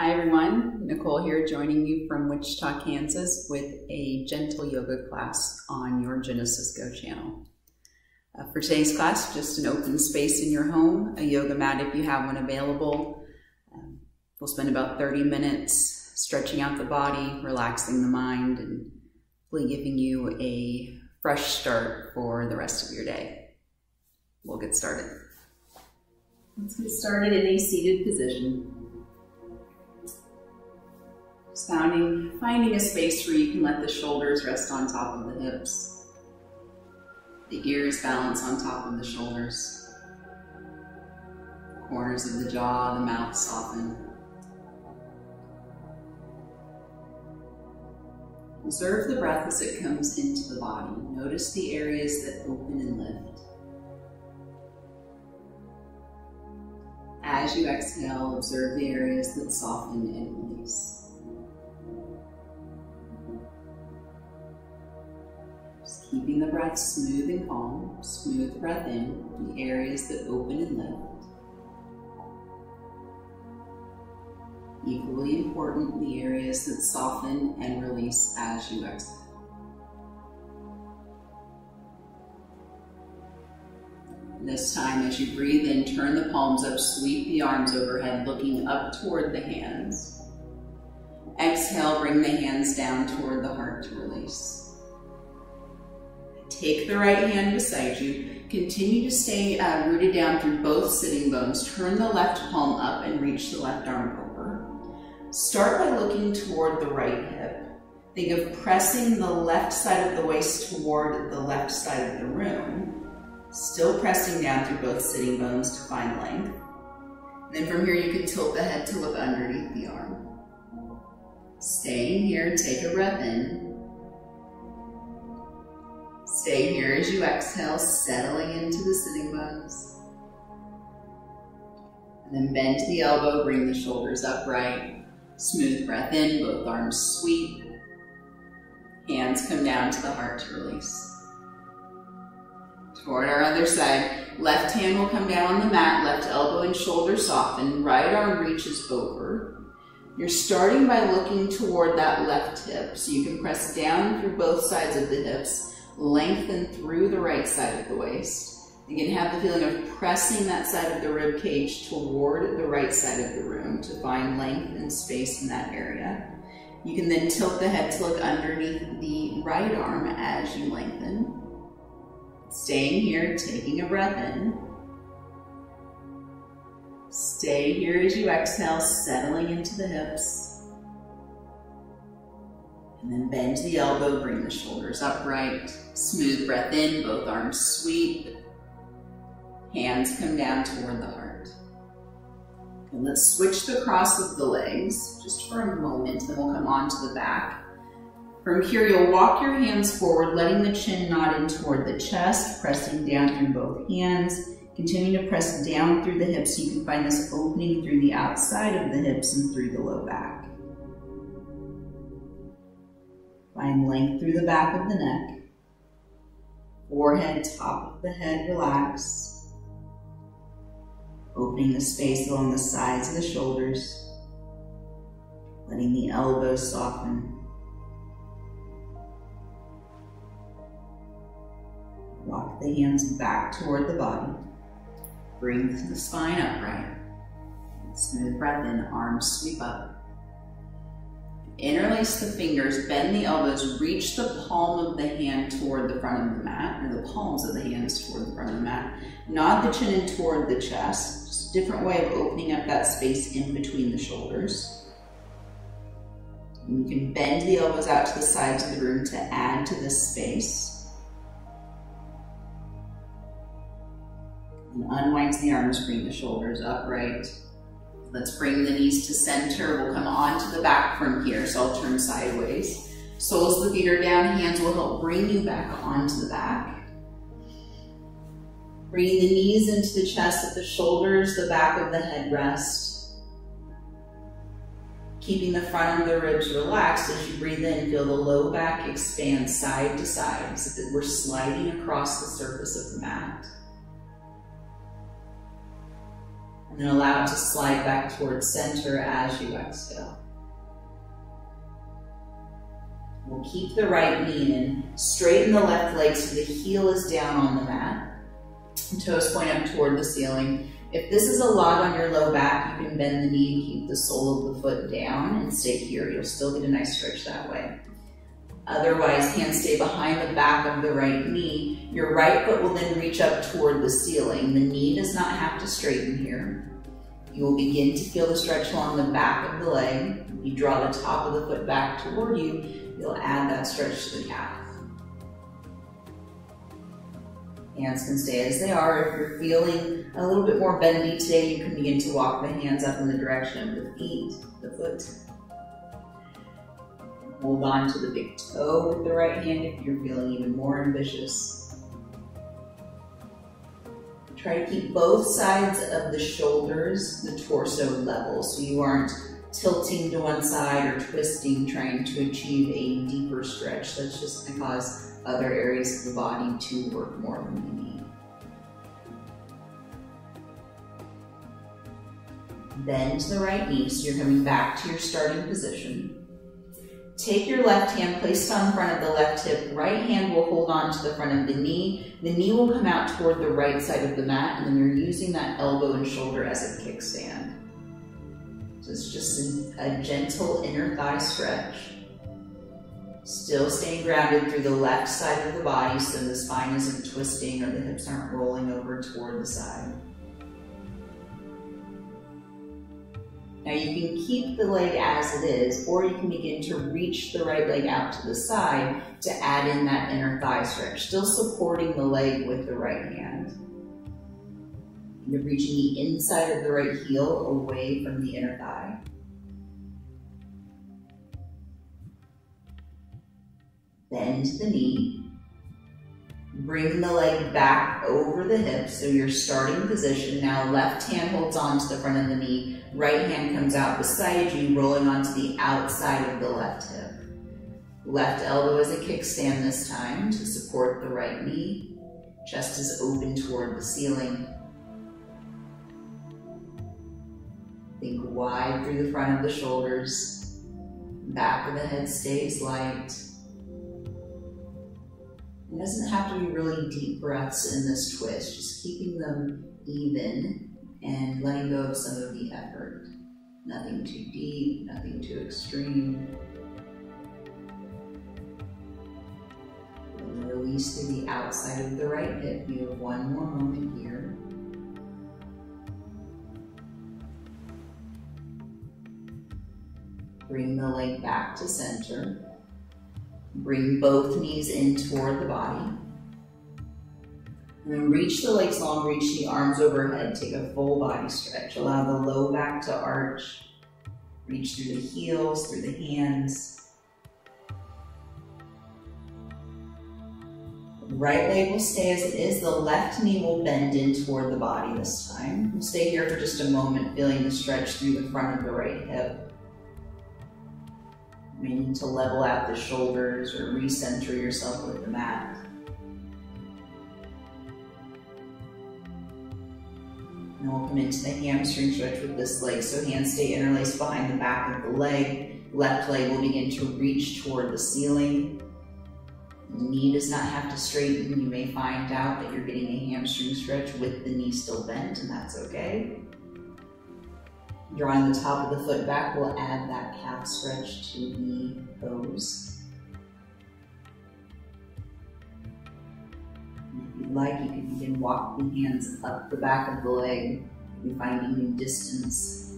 Hi everyone, Nicole here joining you from Wichita, Kansas with a gentle yoga class on your Genesis Go channel. Uh, for today's class, just an open space in your home, a yoga mat if you have one available. Um, we'll spend about 30 minutes stretching out the body, relaxing the mind, and hopefully giving you a fresh start for the rest of your day. We'll get started. Let's get started in a seated position. Finding a space where you can let the shoulders rest on top of the hips. The ears balance on top of the shoulders. Corners of the jaw, the mouth soften. Observe the breath as it comes into the body. Notice the areas that open and lift. As you exhale, observe the areas that soften and release. Keeping the breath smooth and calm. Smooth breath in, the areas that open and lift. Equally important, the areas that soften and release as you exhale. This time, as you breathe in, turn the palms up, sweep the arms overhead, looking up toward the hands. Exhale, bring the hands down toward the heart to release. Take the right hand beside you. Continue to stay uh, rooted down through both sitting bones. Turn the left palm up and reach the left arm over. Start by looking toward the right hip. Think of pressing the left side of the waist toward the left side of the room. Still pressing down through both sitting bones to find length. Then from here you can tilt the head to look underneath the arm. Staying here, take a breath in. Stay here as you exhale, settling into the sitting bones. And then bend the elbow, bring the shoulders upright. Smooth breath in, both arms sweep. Hands come down to the heart to release. Toward our other side, left hand will come down on the mat, left elbow and shoulder soften, right arm reaches over. You're starting by looking toward that left hip, so you can press down through both sides of the hips lengthen through the right side of the waist. You can have the feeling of pressing that side of the rib cage toward the right side of the room to find length and space in that area. You can then tilt the head to look underneath the right arm as you lengthen. Staying here, taking a breath in. Stay here as you exhale, settling into the hips. And then bend the elbow, bring the shoulders upright. Smooth breath in, both arms sweep. Hands come down toward the heart. And let's switch the cross of the legs just for a moment, then we'll come on to the back. From here, you'll walk your hands forward, letting the chin nod in toward the chest, pressing down through both hands. Continue to press down through the hips so you can find this opening through the outside of the hips and through the low back. Find length through the back of the neck. Forehead, top of the head, relax. Opening the space along the sides of the shoulders. Letting the elbows soften. Walk the hands back toward the body. Bring the spine upright. Smooth breath in, arms sweep up. Interlace the fingers, bend the elbows, reach the palm of the hand toward the front of the mat, or the palms of the hands toward the front of the mat. Nod the chin in toward the chest. Just a different way of opening up that space in between the shoulders. you can bend the elbows out to the sides of the room to add to this space. And unwind the arms, bring the shoulders upright. Let's bring the knees to center. We'll come onto the back from here, so I'll turn sideways. Soles of the feet are down, hands will help bring you back onto the back. Bringing the knees into the chest, at the shoulders, the back of the head rest. Keeping the front of the ribs relaxed as you breathe in, feel the low back expand side to side as if we're sliding across the surface of the mat. And allow it to slide back towards center as you exhale. We'll keep the right knee in, straighten the left leg so the heel is down on the mat. Toes point up toward the ceiling. If this is a lot on your low back, you can bend the knee and keep the sole of the foot down and stay here. You'll still get a nice stretch that way. Otherwise, hands stay behind the back of the right knee. Your right foot will then reach up toward the ceiling. The knee does not have to straighten here. You will begin to feel the stretch along the back of the leg. You draw the top of the foot back toward you. You'll add that stretch to the calf. Hands can stay as they are. If you're feeling a little bit more bendy today, you can begin to walk the hands up in the direction of the feet, the foot. Hold on to the big toe with the right hand if you're feeling even more ambitious. Try to keep both sides of the shoulders, the torso level, so you aren't tilting to one side or twisting, trying to achieve a deeper stretch. That's just going to cause other areas of the body to work more than you need. Bend the right knee, so you're coming back to your starting position. Take your left hand, place it on front of the left hip. Right hand will hold on to the front of the knee. The knee will come out toward the right side of the mat, and then you're using that elbow and shoulder as a kickstand. So it's just a, a gentle inner thigh stretch. Still staying grounded through the left side of the body so the spine isn't twisting or the hips aren't rolling over toward the side. Now you can keep the leg as it is, or you can begin to reach the right leg out to the side to add in that inner thigh stretch, still supporting the leg with the right hand. You're reaching the inside of the right heel away from the inner thigh. Bend the knee. Bring the leg back over the hip, so your starting position. Now left hand holds on to the front of the knee, right hand comes out beside you, rolling onto the outside of the left hip. Left elbow is a kickstand this time to support the right knee. Chest is open toward the ceiling. Think wide through the front of the shoulders. Back of the head stays light. It doesn't have to be really deep breaths in this twist, just keeping them even and letting go of some of the effort. Nothing too deep, nothing too extreme. Release to the outside of the right hip. You have one more moment here. Bring the leg back to center. Bring both knees in toward the body. And then reach the legs long, reach the arms overhead. Take a full body stretch. Allow the low back to arch. Reach through the heels, through the hands. Right leg will stay as it is. The left knee will bend in toward the body this time. We'll stay here for just a moment, feeling the stretch through the front of the right hip. Need to level out the shoulders or recenter yourself with the mat. And we'll come into the hamstring stretch with this leg. So hands stay interlaced behind the back of the leg. Left leg will begin to reach toward the ceiling. knee does not have to straighten. You may find out that you're getting a hamstring stretch with the knee still bent, and that's okay. Drawing the top of the foot back will add that calf stretch to the pose. Like, you can begin walking the hands up the back of the leg, and finding new distance.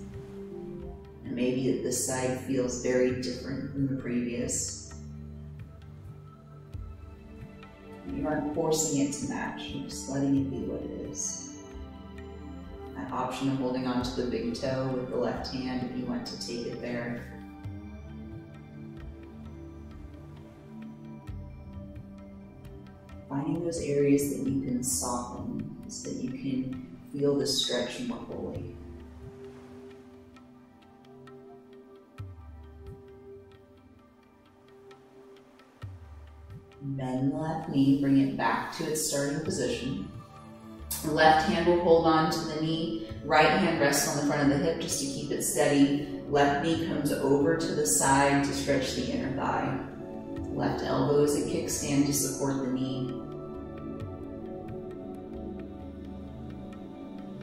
And maybe this side feels very different from the previous. You aren't forcing it to match, you're just letting it be what it is that option of holding onto the big toe with the left hand if you want to take it there. Finding those areas that you can soften so that you can feel the stretch more fully. Bend the left knee, bring it back to its starting position. Left hand will hold on to the knee. Right hand rests on the front of the hip just to keep it steady. Left knee comes over to the side to stretch the inner thigh. Left elbow is a kickstand to support the knee.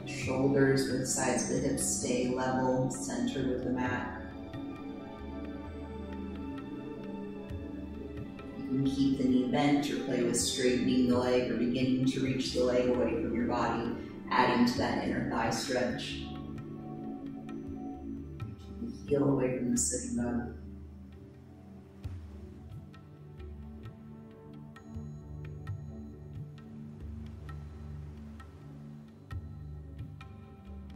Shoulders with sides of the hips stay level, centered with the mat. You can keep the knee bent or play with straightening the leg or beginning to reach the leg away from your body, adding to that inner thigh stretch. Heel away from the sitting bone.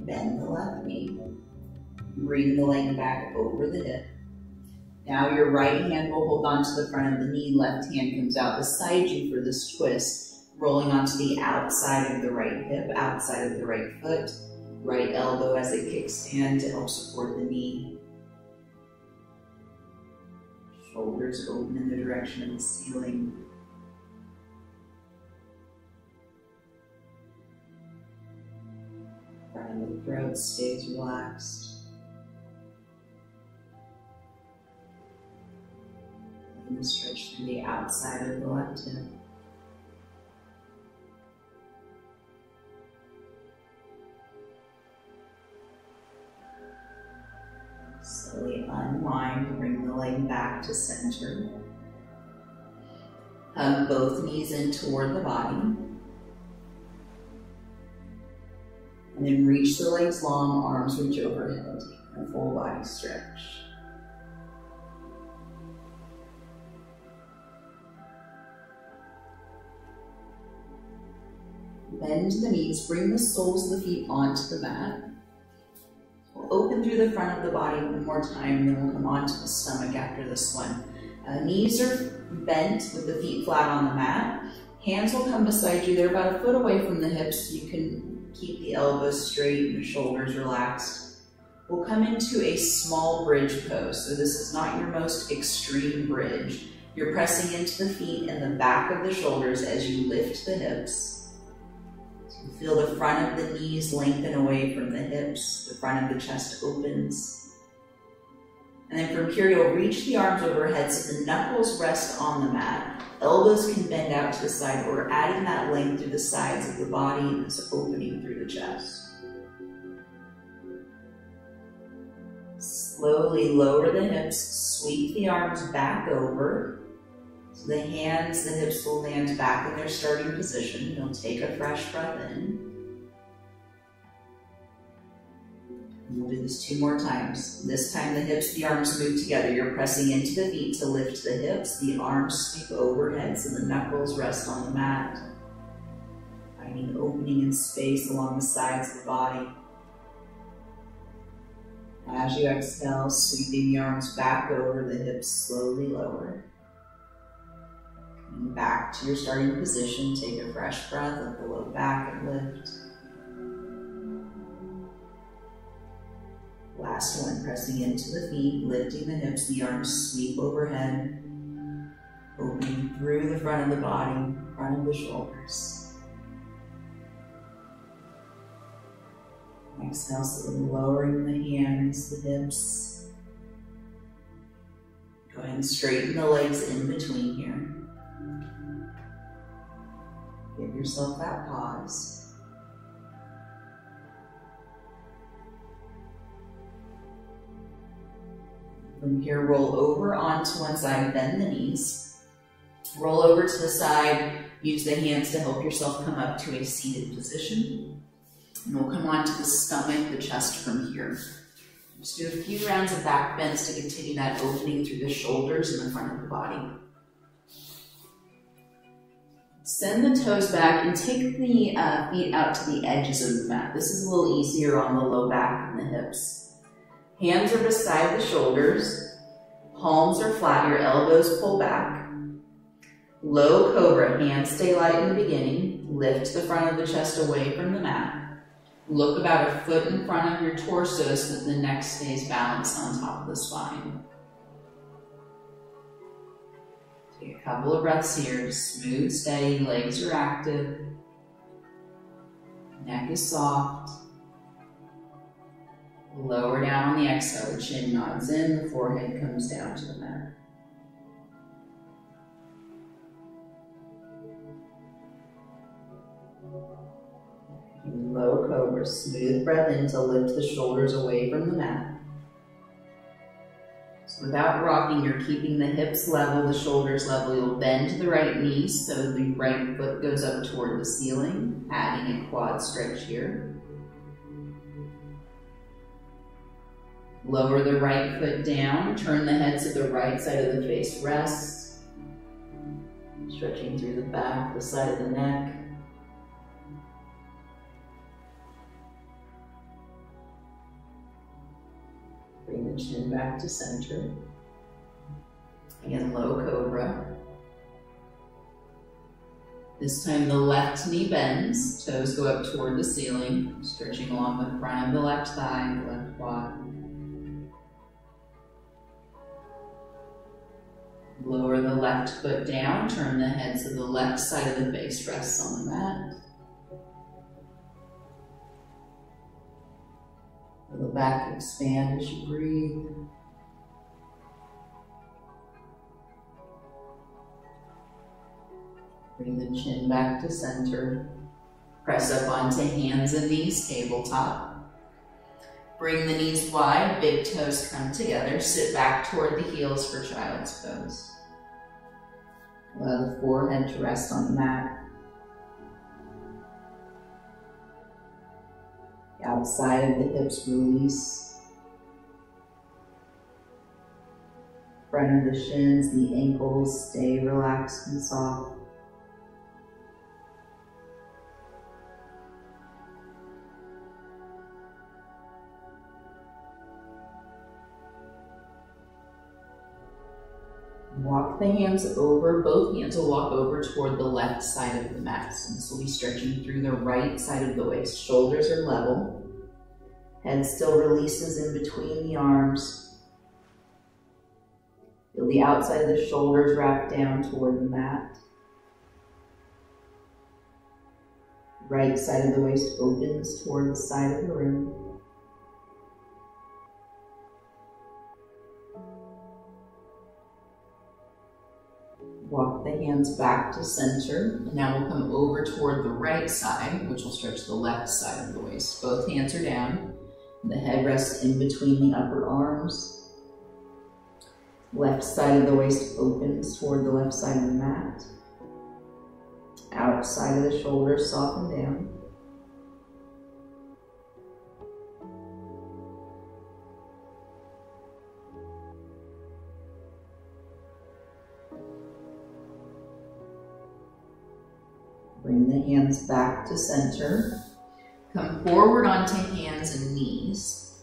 Bend the left knee. Bring the leg back over the hip. Now your right hand will hold on to the front of the knee, left hand comes out beside you for this twist, rolling onto the outside of the right hip, outside of the right foot, right elbow as a kickstand to help support the knee. Shoulders open in the direction of the ceiling. Of the throat stays relaxed. and stretch through the outside of the left hip. Slowly unwind, bring the leg back to center. Hug both knees in toward the body. And then reach the legs long, arms reach overhead. and full body stretch. Bend the knees, bring the soles of the feet onto the mat. We'll open through the front of the body one more time, and then we'll come onto the stomach after this one. Uh, knees are bent with the feet flat on the mat. Hands will come beside you. They're about a foot away from the hips. You can keep the elbows straight and the shoulders relaxed. We'll come into a small bridge pose. So this is not your most extreme bridge. You're pressing into the feet and the back of the shoulders as you lift the hips. Feel the front of the knees lengthen away from the hips. The front of the chest opens. And then from here, you'll reach the arms overhead so the knuckles rest on the mat. Elbows can bend out to the side. We're adding that length through the sides of the body and this opening through the chest. Slowly lower the hips, sweep the arms back over. So the hands, the hips will land back in their starting position. You'll take a fresh breath in. We'll do this two more times. This time the hips, the arms move together. You're pressing into the feet to lift the hips. The arms sweep overhead so the knuckles rest on the mat. Finding opening and space along the sides of the body. As you exhale, sweeping the arms back over, the hips slowly lower. And back to your starting position, take a fresh breath, let the low back and lift. Last one, pressing into the feet, lifting the hips, the arms sweep overhead, opening through the front of the body, front of the shoulders. Exhale, slowly lowering the hands, the hips. Go ahead and straighten the legs in between here. Give yourself that pause. From here, roll over onto one side, bend the knees. Roll over to the side, use the hands to help yourself come up to a seated position. And we'll come onto the stomach, the chest from here. Just do a few rounds of back bends to continue that opening through the shoulders and the front of the body. Send the toes back and take the uh, feet out to the edges of the mat. This is a little easier on the low back and the hips. Hands are beside the shoulders. Palms are flat, your elbows pull back. Low cobra, hands stay light in the beginning. Lift the front of the chest away from the mat. Look about a foot in front of your torso so that the neck stays balanced on top of the spine. Take a couple of breaths here, smooth, steady, legs are active. Neck is soft. Lower down on the exhale, the chin nods in, the forehead comes down to the mat. Low cobra, smooth breath in to lift the shoulders away from the mat. So without rocking, you're keeping the hips level, the shoulders level. You'll bend the right knee so the right foot goes up toward the ceiling, adding a quad stretch here. Lower the right foot down, turn the head to the right side of the face, rest. Stretching through the back, the side of the neck. Bring the chin back to center. Again, low cobra. This time the left knee bends, toes go up toward the ceiling, stretching along the front of the left thigh, the left quad. Lower the left foot down, turn the head to the left side of the face, rests on the mat. Feel the back expand as you breathe. Bring the chin back to center. Press up onto hands and knees, tabletop. Bring the knees wide, big toes come together. Sit back toward the heels for child's pose. Allow the forehead to rest on the mat. The outside of the hips release. Front of the shins, the ankles stay relaxed and soft. Walk the hands over, both hands will walk over toward the left side of the mat. So this will be stretching through the right side of the waist. Shoulders are level. Head still releases in between the arms. Feel the outside of the shoulders wrap down toward the mat. Right side of the waist opens toward the side of the room. Walk the hands back to center. And now we'll come over toward the right side, which will stretch the left side of the waist. Both hands are down. The head rests in between the upper arms. Left side of the waist opens toward the left side of the mat. Outside of the shoulders soften down. Bring the hands back to center. Come forward onto hands and knees.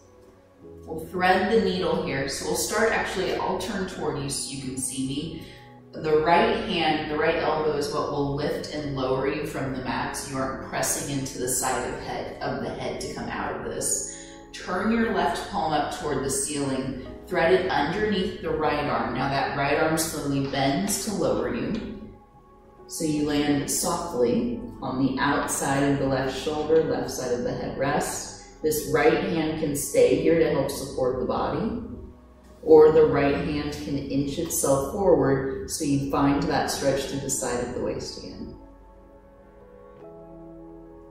We'll thread the needle here. So we'll start actually, I'll turn toward you so you can see me. The right hand, the right elbow is what will lift and lower you from the mat so you aren't pressing into the side of, head, of the head to come out of this. Turn your left palm up toward the ceiling, thread it underneath the right arm. Now that right arm slowly bends to lower you. So you land softly on the outside of the left shoulder, left side of the headrest. This right hand can stay here to help support the body, or the right hand can inch itself forward so you find that stretch to the side of the waist again.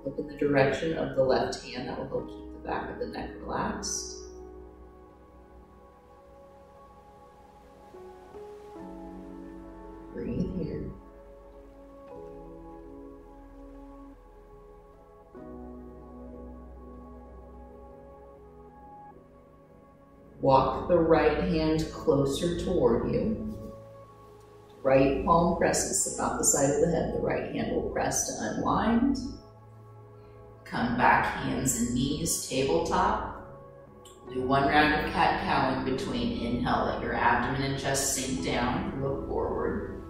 Look in the direction of the left hand, that will help keep the back of the neck relaxed. Breathe here. Walk the right hand closer toward you. Right palm presses about the side of the head. The right hand will press to unwind. Come back, hands and knees, tabletop. Do one round of cat-cow in between. Inhale, let your abdomen and chest sink down. Look forward.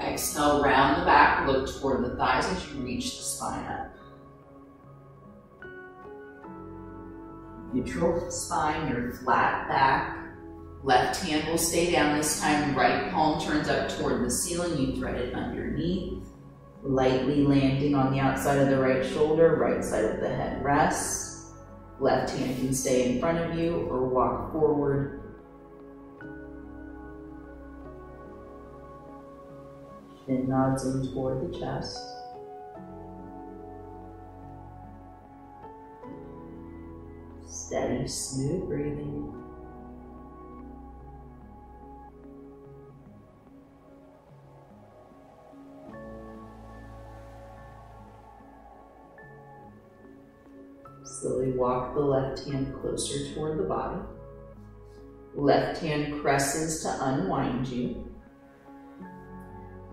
Exhale, round the back. Look toward the thighs as you reach the spine up. Neutral spine, your flat back. Left hand will stay down this time. Right palm turns up toward the ceiling. You thread it underneath. Lightly landing on the outside of the right shoulder, right side of the head rests. Left hand can stay in front of you or walk forward. Chin nods in toward the chest. Steady, smooth breathing. Slowly walk the left hand closer toward the body. Left hand presses to unwind you.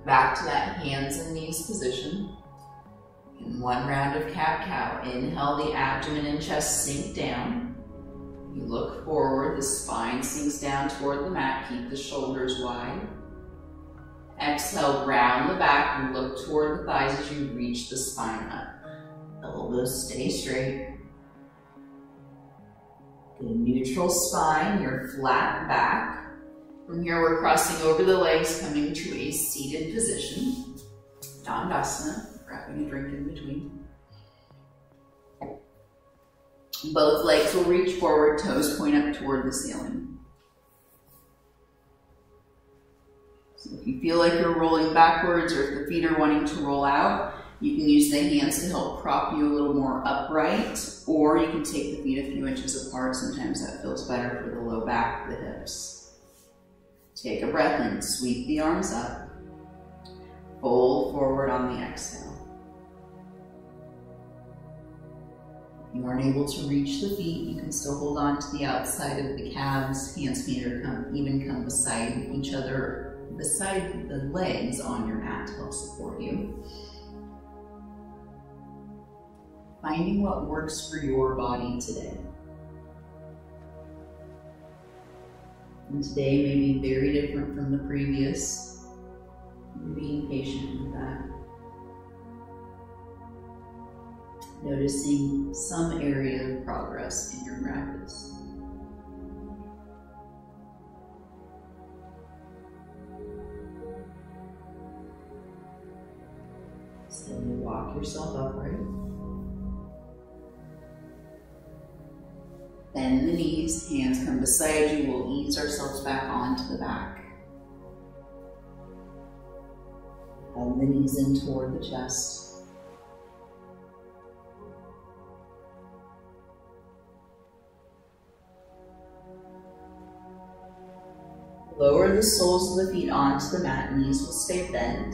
Back to that hands and knees position. In one round of cat-cow, inhale, the abdomen and chest sink down. You look forward, the spine sinks down toward the mat, keep the shoulders wide. Exhale, round the back and look toward the thighs as you reach the spine up. Elbows stay straight. Good neutral spine, your flat back. From here, we're crossing over the legs, coming to a seated position. Dandasana, grabbing a drink in between. Both legs will reach forward, toes point up toward the ceiling. So if you feel like you're rolling backwards or if the feet are wanting to roll out, you can use the hands to help prop you a little more upright, or you can take the feet a few inches apart. Sometimes that feels better for the low back, the hips. Take a breath in, sweep the arms up. Fold forward on the exhale. You aren't able to reach the feet, you can still hold on to the outside of the calves. Hands can either come, even come beside each other, beside the legs on your mat to help support you. finding what works for your body today. And today may be very different from the previous. being patient with that. Noticing some area of progress in your practice. Slowly walk yourself upright. Bend the knees, hands come beside you. We'll ease ourselves back onto the back. Bend the knees in toward the chest. Lower the soles of the feet onto the mat, knees will stay bent.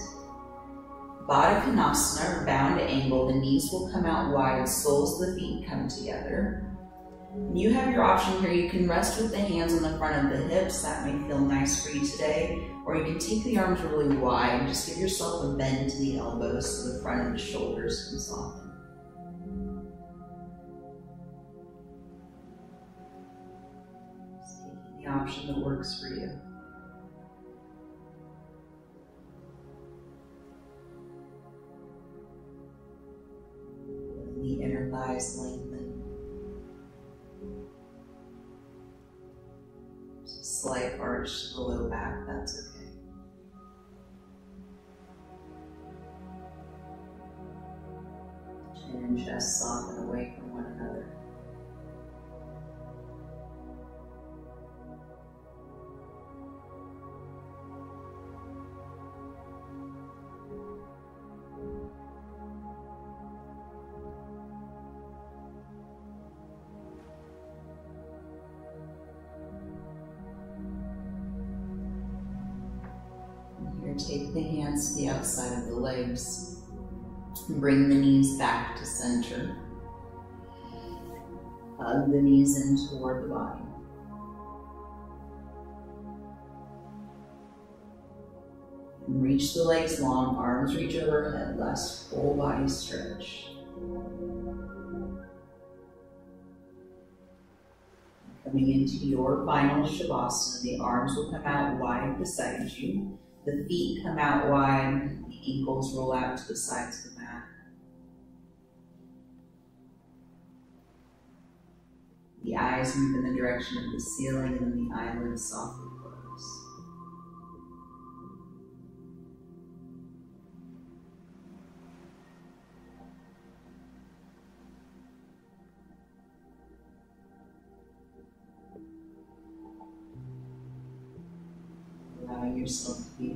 Baddha Konasana, bound angle, the knees will come out wide, soles of the feet come together. You have your option here. You can rest with the hands on the front of the hips. That may feel nice for you today. Or you can take the arms really wide and just give yourself a bend to the elbows so the front of the shoulders can soften. The option that works for you. Thighs lengthen. slight arch to the low back, that's okay. Chin and chest soften outside of the legs. Bring the knees back to center. Hug the knees in toward the body. And reach the legs long, arms reach overhead, last full body stretch. Coming into your final Shavasana, the arms will come out wide beside you. The feet come out wide, the ankles roll out to the sides of the mat. The eyes move in the direction of the ceiling and then the eyelids softly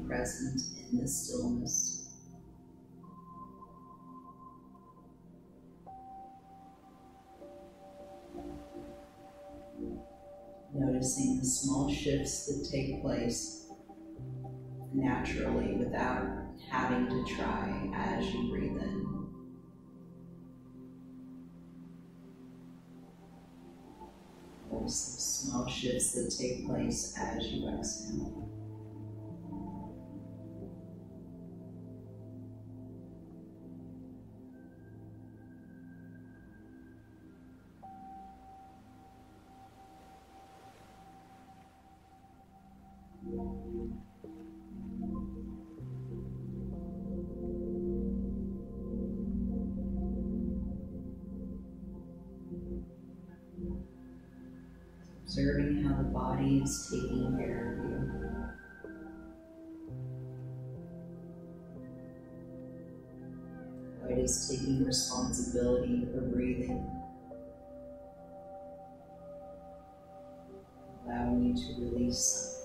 present in the stillness. Noticing the small shifts that take place naturally without having to try as you breathe in. Notice the small shifts that take place as you exhale. Is taking care of you. It is taking responsibility for breathing. Allowing you to release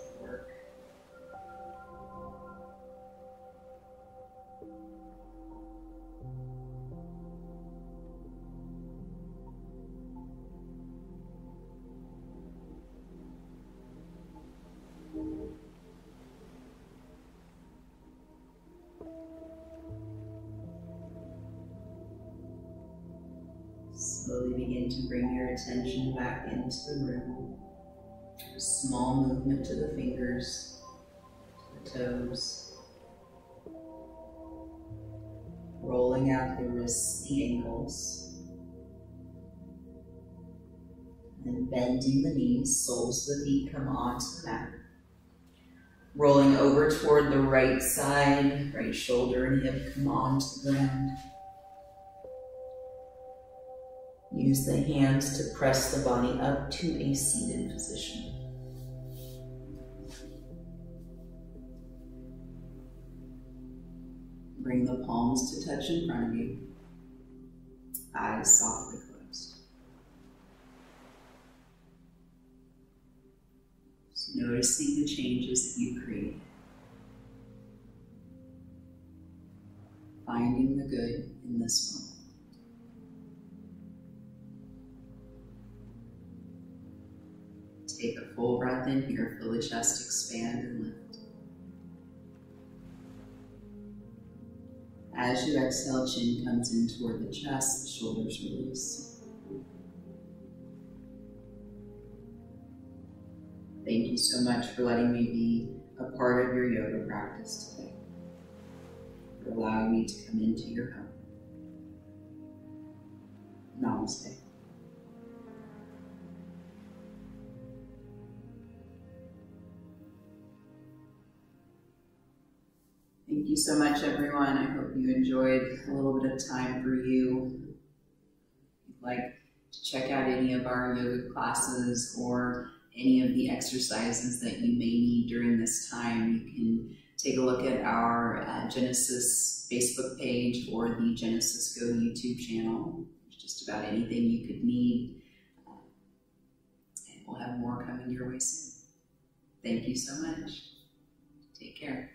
Slowly begin to bring your attention back into the room. A small movement to the fingers, to the toes. Rolling out the wrists, the ankles. And bending the knees, soles of the feet come onto the mat. Rolling over toward the right side, right shoulder and hip come onto the ground. Use the hands to press the body up to a seated position. Bring the palms to touch in front of you. Eyes softly closed. Just noticing the changes that you create. Finding the good in this moment. Take a full breath in here, feel the chest expand and lift. As you exhale, chin comes in toward the chest, shoulders release. Thank you so much for letting me be a part of your yoga practice today, for allowing me to come into your home. Namaste. You so much, everyone. I hope you enjoyed a little bit of time for you. Like to check out any of our yoga classes or any of the exercises that you may need during this time, you can take a look at our uh, Genesis Facebook page or the Genesis Go YouTube channel. There's just about anything you could need. And we'll have more coming your way soon. Thank you so much. Take care.